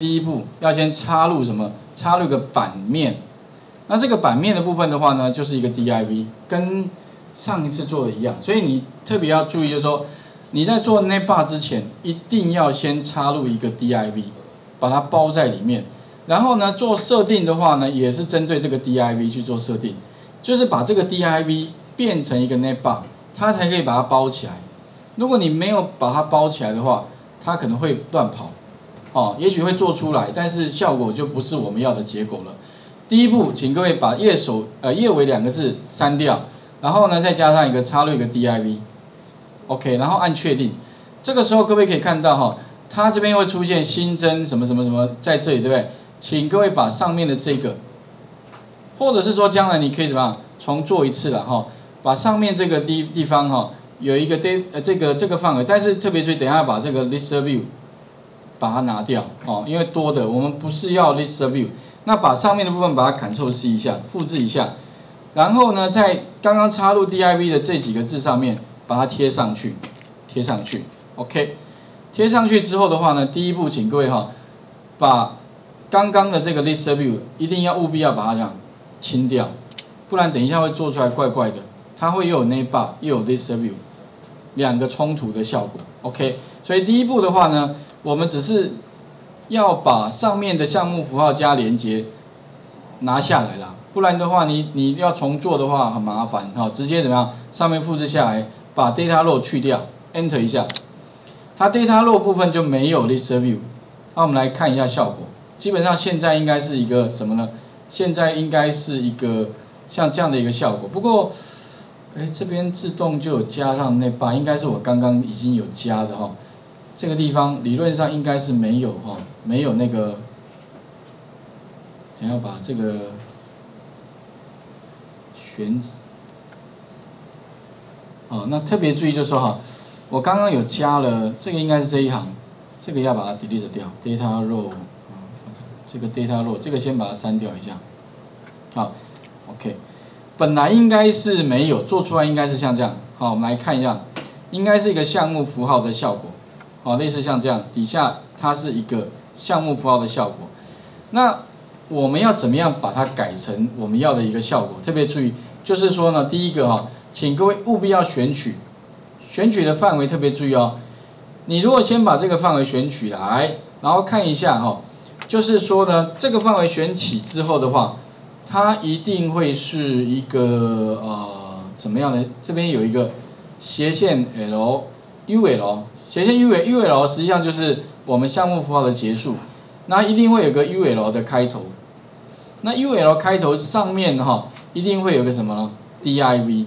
第一步要先插入什么？插入个版面。那这个版面的部分的话呢，就是一个 div，跟上一次做的一样。所以你特别要注意，就是说你在做 navbar 之前，一定要先插入一个 div，把它包在里面。然后呢，做设定的话呢，也是针对这个 div 去做设定，就是把这个 div 变成一个 navbar，它才可以把它包起来。如果你没有把它包起来的话，它可能会乱跑。哦，也许会做出来，但是效果就不是我们要的结果了。第一步，请各位把页首呃页尾两个字删掉，然后呢再加上一个插入一个 div，OK，然后按确定。这个时候各位可以看到哈，它这边会出现新增什么什么什么在这里，对不对？请各位把上面的这个，或者是说将来你可以怎么样重做一次了哈，把上面这个地地方哈有一个 d 呃这个这个范围，但是特别注意，等下把这个 list view。把它拿掉哦，因为多的我们不是要 list view，那把上面的部分把它 Ctrl C 一下，复制一下，然后呢，在刚刚插入 div 的这几个字上面把它贴上去，贴上去，OK，贴上去之后的话呢，第一步请各位哈，把刚刚的这个 list view 一定要务必要把它这样清掉，不然等一下会做出来怪怪的，它会又有 navbar 又有 list view 两个冲突的效果，OK，所以第一步的话呢。我们只是要把上面的项目符号加连接拿下来了，不然的话，你你要重做的话很麻烦哈，直接怎么样？上面复制下来，把 data row 去掉，enter 一下，它 data row 部分就没有 list view。那我们来看一下效果，基本上现在应该是一个什么呢？现在应该是一个像这样的一个效果。不过，哎，这边自动就有加上那把，应该是我刚刚已经有加的哈。这个地方理论上应该是没有哈，没有那个，想要把这个选，哦，那特别注意就是说哈，我刚刚有加了，这个应该是这一行，这个要把它 delete 掉，data row，啊，这个 data row，这个先把它删掉一下，好，OK，本来应该是没有，做出来应该是像这样，好，我们来看一下，应该是一个项目符号的效果。哦，类似像这样，底下它是一个项目符号的效果。那我们要怎么样把它改成我们要的一个效果？特别注意，就是说呢，第一个哈，请各位务必要选取，选取的范围特别注意哦。你如果先把这个范围选取来，然后看一下哈，就是说呢，这个范围选起之后的话，它一定会是一个呃怎么样的？这边有一个斜线 L U L。斜线 U U L 实际上就是我们项目符号的结束，那一定会有个 U L 的开头，那 U L 开头上面哈一定会有个什么呢？D I V，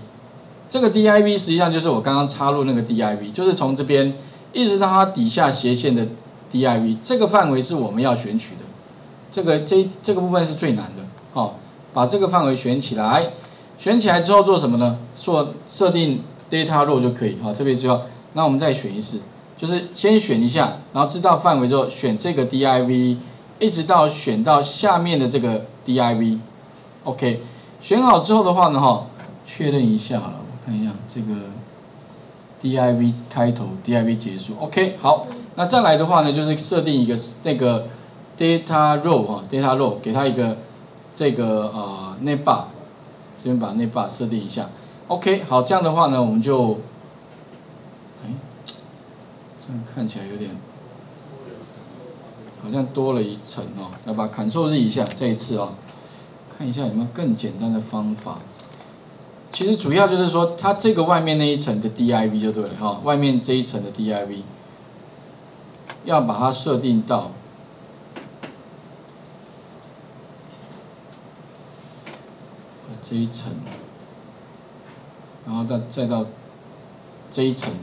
这个 D I V 实际上就是我刚刚插入那个 D I V，就是从这边一直到它底下斜线的 D I V，这个范围是我们要选取的，这个这这个部分是最难的，好，把这个范围选起来，选起来之后做什么呢？做设定 data row 就可以，好，特别需要。那我们再选一次，就是先选一下，然后知道范围之后选这个 div，一直到选到下面的这个 div，OK，选好之后的话呢，哈，确认一下好了，我看一下这个 div 开头，div 结束，OK，好，那再来的话呢，就是设定一个那个 data row 哈，data row 给它一个这个呃 navbar，这边把内吧设定一下，OK，好，这样的话呢，我们就。看起来有点，好像多了一层哦。要把 Ctrl Z 一下，这一次哦，看一下有没有更简单的方法。其实主要就是说，它这个外面那一层的 div 就对了哈，外面这一层的 div 要把它设定到这一层，然后再再到这一层。